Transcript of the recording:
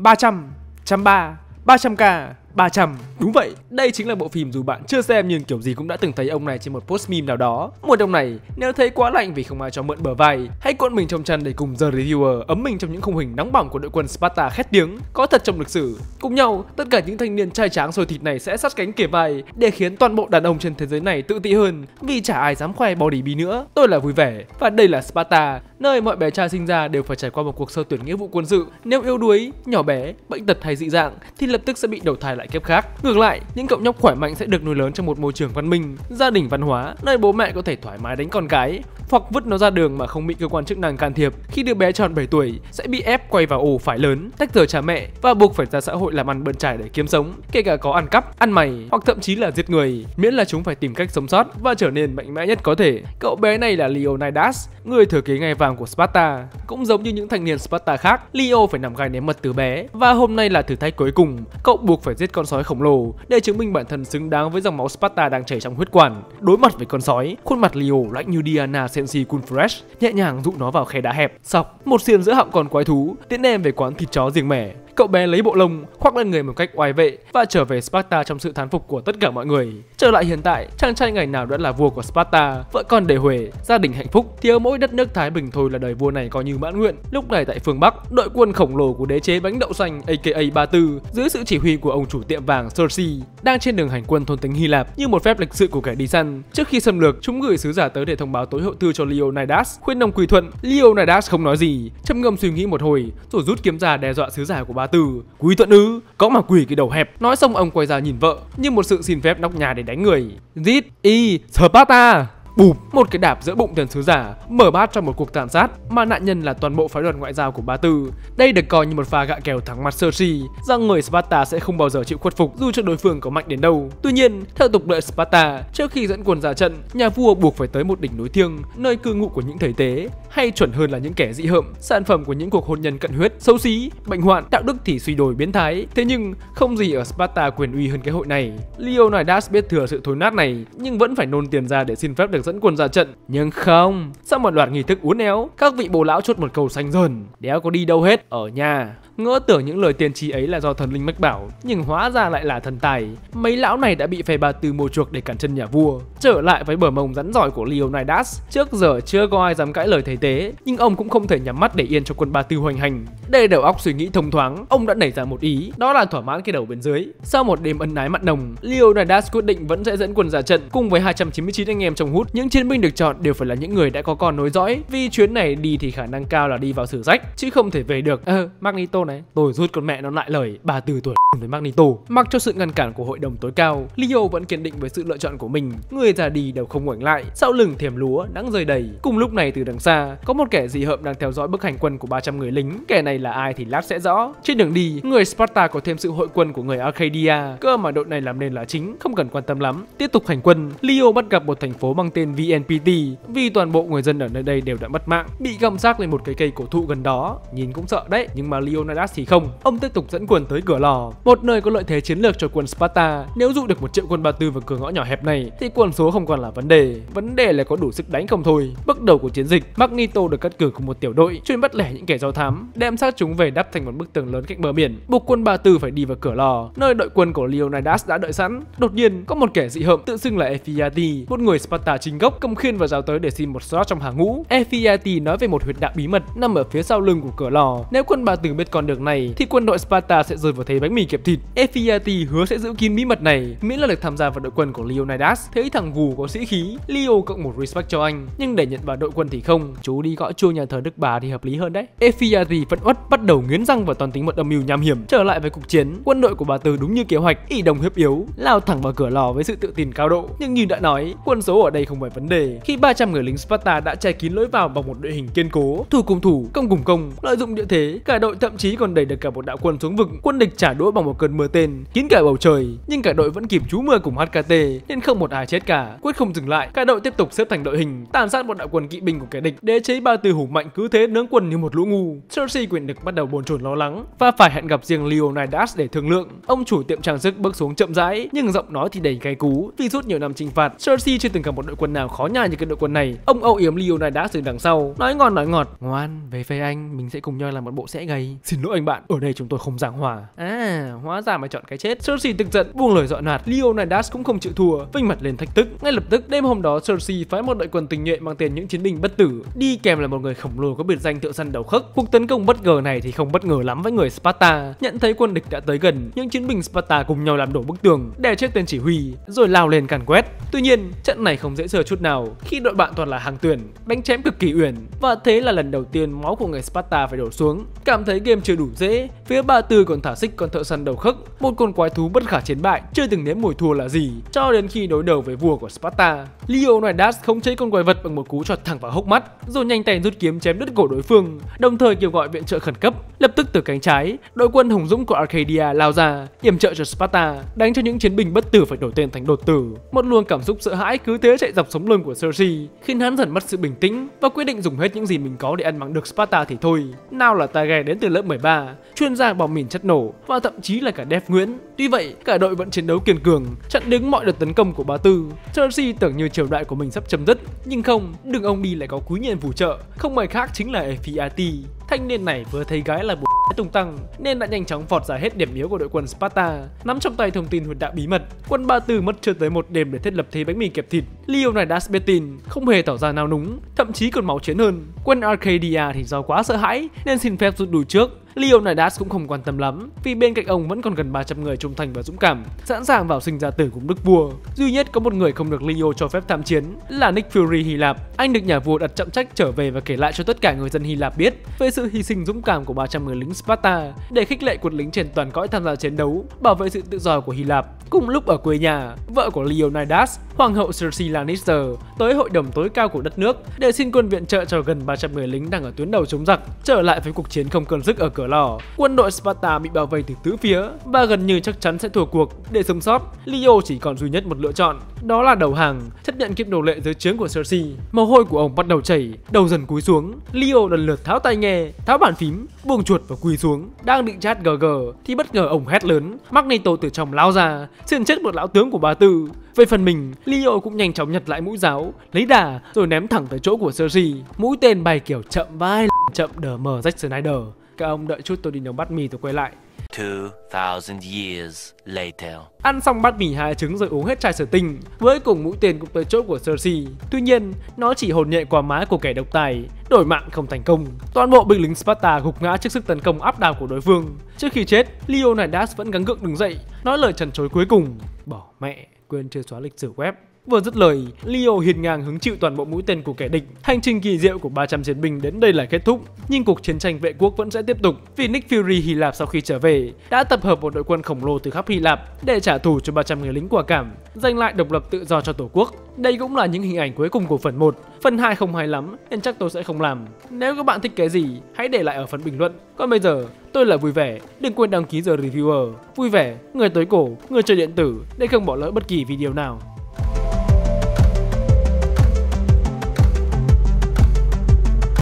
300, 130, 300k Đúng vậy, đây chính là bộ phim dù bạn chưa xem nhưng kiểu gì cũng đã từng thấy ông này trên một post meme nào đó. Mùa đông này, nếu thấy quá lạnh vì không ai cho mượn bờ vai Hãy cuộn mình trong chăn để cùng The Reviewer ấm mình trong những khung hình nóng bỏng của đội quân Sparta khét tiếng Có thật trong lịch sử. Cùng nhau, tất cả những thanh niên trai tráng sôi thịt này sẽ sát cánh kề vai Để khiến toàn bộ đàn ông trên thế giới này tự ti hơn Vì chả ai dám khoe body bi nữa. Tôi là vui vẻ Và đây là Sparta Nơi mọi bé trai sinh ra đều phải trải qua một cuộc sơ tuyển nghĩa vụ quân sự. Nếu yếu đuối, nhỏ bé, bệnh tật hay dị dạng Thì lập tức sẽ bị đầu thai lại kiếp khác Ngược lại, những cậu nhóc khỏe mạnh sẽ được nuôi lớn trong một môi trường văn minh, gia đình văn hóa, nơi bố mẹ có thể thoải mái đánh con cái, hoặc vứt nó ra đường mà không bị cơ quan chức năng can thiệp. Khi đứa bé tròn 7 tuổi, sẽ bị ép quay vào ổ phải lớn, tách rời cha mẹ và buộc phải ra xã hội làm ăn bươn trải để kiếm sống, kể cả có ăn cắp, ăn mày hoặc thậm chí là giết người, miễn là chúng phải tìm cách sống sót và trở nên mạnh mẽ nhất có thể. Cậu bé này là Leonidas, người thừa kế ngai vàng của Sparta. Cũng giống như những thanh niên Sparta khác, Leo phải nằm gai ném mật từ bé và hôm nay là thử thách cuối cùng. Cậu buộc phải giết con sói khổng lồ để chứng minh bản thân xứng đáng với dòng máu Sparta đang chảy trong huyết quản. Đối mặt với con sói, khuôn mặt Leo lạnh như Diana Sensi Kunfresh, nhẹ nhàng dụ nó vào khe đá hẹp. Sọc, một xiên giữa họng còn quái thú, tiễn em về quán thịt chó riêng mẻ. Cậu bé lấy bộ lông, khoác lên người một cách oai vệ và trở về Sparta trong sự thán phục của tất cả mọi người. Trở lại hiện tại, chàng trai ngày nào đã là vua của Sparta, vợ con đề huề, gia đình hạnh phúc, thiếu mỗi đất nước Thái Bình thôi là đời vua này coi như mãn nguyện. Lúc này tại phương Bắc, đội quân khổng lồ của đế chế bánh đậu xanh aka 34 dưới sự chỉ huy của ông chủ tiệm vàng Cersei đang trên đường hành quân thôn tính Hy Lạp như một phép lịch sự của kẻ đi săn. Trước khi xâm lược, chúng gửi sứ giả tới để thông báo tối hậu thư cho Leonidas, khuyên ông quy thuận. Leonidas không nói gì, trầm ngâm suy nghĩ một hồi, rồi rút kiếm ra đe dọa sứ giả của Ba Từ, Quý thuận ư? Có mà quỷ cái đầu hẹp. Nói xong ông quay ra nhìn vợ, như một sự xin phép nóc nhà để đánh người. Giết y, Sparta. Bụp, một cái đạp giữa bụng thần sứ giả, mở bát cho một cuộc tàn sát, mà nạn nhân là toàn bộ phái đoàn ngoại giao của Ba Tư. Đây được coi như một pha gạ kèo thắng mặt Cersei, rằng người Sparta sẽ không bao giờ chịu khuất phục dù cho đối phương có mạnh đến đâu. Tuy nhiên, theo tục lệ Sparta, trước khi dẫn quân ra trận, nhà vua buộc phải tới một đỉnh núi thiêng, nơi cư ngụ của những thầy tế, hay chuẩn hơn là những kẻ dị hợm, sản phẩm của những cuộc hôn nhân cận huyết, xấu xí, bệnh hoạn, đạo đức thì suy đồi biến thái. Thế nhưng, không gì ở Sparta quyền uy hơn cái hội này. Leonidas biết thừa sự thối nát này, nhưng vẫn phải nôn tiền ra để xin phép được dẫn quân ra trận. Nhưng không, sau một loạt nghi thức uốn éo, các vị bồ lão chốt một cầu xanh dần. Đéo có đi đâu hết, ở nhà ngỡ tưởng những lời tiên tri ấy là do thần linh mách bảo, nhưng hóa ra lại là thần tài. Mấy lão này đã bị phe ba tư mua chuộc để cản chân nhà vua, trở lại với bờ mông rắn giỏi của leonidas. Trước giờ chưa có ai dám cãi lời thầy tế, nhưng ông cũng không thể nhắm mắt để yên cho quân ba tư hoành hành. Để đầu óc suy nghĩ thông thoáng, ông đã nảy ra một ý, đó là thỏa mãn cái đầu bên dưới. Sau một đêm ân ái mặn nồng, leonidas quyết định vẫn sẽ dẫn quân ra trận, cùng với 299 anh em trong hút. Những chiến binh được chọn đều phải là những người đã có con nối dõi, vì chuyến này đi thì khả năng cao là đi vào sử sách, chứ không thể về được. Ờ magneto này tôi rút con mẹ nó lại lời, bà từ tuổi với magneto mặc cho sự ngăn cản của hội đồng tối cao, leo vẫn kiên định với sự lựa chọn của mình. Người già đi đều không ngoảnh lại, sau lưng thềm lúa nắng rơi đầy. Cùng lúc này từ đằng xa, có một kẻ dị hợm đang theo dõi bức hành quân của 300 người lính. Kẻ này là ai thì lát sẽ rõ. Trên đường đi, người sparta có thêm sự hội quân của người arcadia. Cơ mà đội này làm nên là chính, không cần quan tâm lắm. Tiếp tục hành quân, leo bắt gặp một thành phố mang tên vnpt vì toàn bộ người dân ở nơi đây đều đã mất mạng, bị găm xác lên một cái cây cổ thụ gần đó. Nhìn cũng sợ đấy, nhưng mà Leo leonidas thì không. Ông tiếp tục dẫn quân tới cửa lò, một nơi có lợi thế chiến lược cho quân sparta. Nếu dụ được một triệu quân ba tư vào cửa ngõ nhỏ hẹp này, thì quân số không còn là vấn đề. Vấn đề là có đủ sức đánh không thôi. Bước đầu của chiến dịch, magneto được cắt cử cùng một tiểu đội, chuyên bắt lẻ những kẻ do thám, đem xác chúng về đắp thành một bức tường lớn cạnh bờ biển, buộc quân ba tư phải đi vào cửa lò, nơi đội quân của leonidas đã đợi sẵn. Đột nhiên, có một kẻ dị hợm, tự xưng là ephiati một người sparta chính gốc, cầm khiên và rào tới để xin một slot trong hàng ngũ. Ephiati nói về một huyệt đạo bí mật nằm ở phía sau lưng của cửa lò. Nếu quân ba tư biết con đường này, thì quân đội sparta sẽ rơi vào thế bánh mì kẹp thịt. Ephiati hứa sẽ giữ kín bí mật này, miễn là được tham gia vào đội quân của leonidas. Thấy thằng gù có sĩ khí, leo cộng một respect cho anh. Nhưng để nhận vào đội quân thì không, chú đi gõ chuông nhà thờ đức bà thì hợp lý hơn đấy. Ephiati vẫn uất, bắt đầu nghiến răng và toàn tính một âm mưu nham hiểm. Trở lại với cuộc chiến, quân đội của bà từ đúng như kế hoạch ỷ đồng hiếp yếu, lao thẳng vào cửa lò với sự tự tin cao độ. Nhưng như đã nói, quân số ở đây không phải vấn đề. Khi 300 người lính Sparta đã che kín lối vào bằng một đội hình kiên cố, thủ cùng thủ, công cùng công, lợi dụng địa thế, cả đội thậm chí chí còn đẩy được cả một đạo quân xuống vực. Quân địch trả đũa bằng một cơn mưa tên, kín cả bầu trời, nhưng cả đội vẫn kịp trú mưa cùng HKT nên không một ai chết cả. Quyết không dừng lại, cả đội tiếp tục xếp thành đội hình, tàn sát một đạo quân kỵ binh của kẻ địch. Đế chế ba tư hủ mạnh cứ thế nướng quân như một lũ ngu. Cersei quyền lực bắt đầu bồn chồn lo lắng và phải hẹn gặp riêng Leonidas để thương lượng. Ông chủ tiệm trang sức bước xuống chậm rãi, nhưng giọng nói thì đầy cay cú. Vì suốt nhiều năm chinh phạt, Cersei chưa từng gặp một đội quân nào khó nhai như cái đội quân này. Ông âu yếm Leonidas từ đằng sau, nói ngon nói ngọt. Ngoan, về phê anh, mình sẽ cùng nhau làm một bộ sẽ gầy. Xin lỗi anh bạn, ở đây chúng tôi không giảng hòa. À, hóa ra mày chọn cái chết. Cersei tức giận, buông lời dọa nạt. Leonidas cũng không chịu thua, vinh mặt lên thách thức. Ngay lập tức, đêm hôm đó Cersei phái một đội quân tình nhuệ mang tên những chiến binh bất tử, đi kèm là một người khổng lồ có biệt danh tự săn đầu khấc. Cuộc tấn công bất ngờ này thì không bất ngờ lắm với người Sparta. Nhận thấy quân địch đã tới gần, những chiến binh Sparta cùng nhau làm đổ bức tường, đè chết tên chỉ huy, rồi lao lên càn quét. Tuy nhiên, trận này không dễ dàng chút nào khi đội bạn toàn là hàng tuyển, đánh chém cực kỳ uyển và thế là lần đầu tiên máu của người Sparta phải đổ xuống. Cảm thấy game chưa đủ dễ, phía ba tư còn thả xích con thợ săn đầu khấc, một con quái thú bất khả chiến bại, chưa từng nếm mùi thua là gì, cho đến khi đối đầu với vua của Sparta. Leonidas khống chế con quái vật bằng một cú chọt thẳng vào hốc mắt, rồi nhanh tay rút kiếm chém đứt cổ đối phương, đồng thời kêu gọi viện trợ khẩn cấp. Lập tức từ cánh trái, đội quân hùng dũng của Arcadia lao ra, yểm trợ cho Sparta, đánh cho những chiến binh bất tử phải đổi tên thành đột tử. Một luồng cảm xúc sợ hãi cứ thế chạy dọc sống lưng của Cersei, khiến hắn dần mất sự bình tĩnh và quyết định dùng hết những gì mình có để ăn mắng được Sparta thì thôi. Nào là Tage đến từ lớp 13, chuyên gia bom mìn chất nổ và thậm chí là cả Dev Nguyễn. Tuy vậy, cả đội vẫn chiến đấu kiên cường, chặn đứng mọi đợt tấn công của Bá Tư. Cersei tưởng như triều đại của mình sắp chấm dứt, nhưng không, đường ông đi lại có quý nhân phù trợ, không ai khác chính là Ephiati. Thanh niên này vừa thấy gái là bù tung tăng nên đã nhanh chóng vọt ra hết điểm yếu của đội quân Sparta, nắm trong tay thông tin huyền đạo bí mật. Quân Ba Tư mất chưa tới một đêm để thiết lập thế bánh mì kẹp thịt. Leonidas biết tin, không hề tỏ ra nào núng, thậm chí còn máu chiến hơn. Quân Arcadia thì do quá sợ hãi nên xin phép rút đuổi trước. Leonidas cũng không quan tâm lắm vì bên cạnh ông vẫn còn gần 300 người trung thành và dũng cảm, sẵn sàng vào sinh ra tử cùng đức vua. Duy nhất có một người không được Leo cho phép tham chiến là Nick Fury Hy Lạp. Anh được nhà vua đặt trọng trách trở về và kể lại cho tất cả người dân Hy Lạp biết về sự hy sinh dũng cảm của 300 người lính Sparta để khích lệ quân lính trên toàn cõi tham gia chiến đấu, bảo vệ sự tự do của Hy Lạp. Cùng lúc ở quê nhà, vợ của Leonidas, hoàng hậu Cersei Lannister, tới hội đồng tối cao của đất nước để xin quân viện trợ cho gần 300 người lính đang ở tuyến đầu chống giặc, trở lại với cuộc chiến không cơn dứt ở cửa lò. Quân đội Sparta bị bao vây từ tứ phía và gần như chắc chắn sẽ thua cuộc. Để sống sót, Leo chỉ còn duy nhất một lựa chọn, đó là đầu hàng, chấp nhận kiếp nô lệ dưới trướng của Cersei. Mồ hôi của ông bắt đầu chảy, đầu dần cúi xuống. Leo lần lượt tháo tai nghe, tháo bàn phím, buông chuột và quỳ xuống. Đang định chat GG thì bất ngờ ông hét lớn, Magneto từ trong lao ra, xuyên chết một lão tướng của bà Tư. Về phần mình, Leo cũng nhanh chóng nhặt lại mũi giáo, lấy đà rồi ném thẳng tới chỗ của Cersei. Mũi tên bay kiểu chậm vai chậm đờ mờ Zack Snyder. Các ông đợi chút tôi đi nấu bát mì tôi quay lại. 2,000 years later. Ăn xong bát mì hai trứng rồi uống hết chai sở tinh, với cùng mũi tên cũng tới chỗ của Cersei. Tuy nhiên, nó chỉ hồn nhẹ qua má của kẻ độc tài, đổi mạng không thành công. Toàn bộ binh lính Sparta gục ngã trước sức tấn công áp đảo của đối phương. Trước khi chết, Leonidas vẫn gắng gượng đứng dậy, nói lời trần trối cuối cùng. Bỏ mẹ, quên chưa xóa lịch sử web. Vừa dứt lời, Leo hiền ngang hứng chịu toàn bộ mũi tên của kẻ địch. Hành trình kỳ diệu của 300 chiến binh đến đây là kết thúc, nhưng cuộc chiến tranh vệ quốc vẫn sẽ tiếp tục vì Nick Fury Hy Lạp sau khi trở về đã tập hợp một đội quân khổng lồ từ khắp Hy Lạp để trả thù cho 300 người lính quả cảm, giành lại độc lập tự do cho tổ quốc. Đây cũng là những hình ảnh cuối cùng của phần 1. Phần 2 không hay lắm nên chắc tôi sẽ không làm. Nếu các bạn thích cái gì, hãy để lại ở phần bình luận. Còn bây giờ, tôi là Vui Vẻ. Đừng quên đăng ký giờ reviewer. Vui Vẻ, người tới cổ, người chơi điện tử để không bỏ lỡ bất kỳ video nào.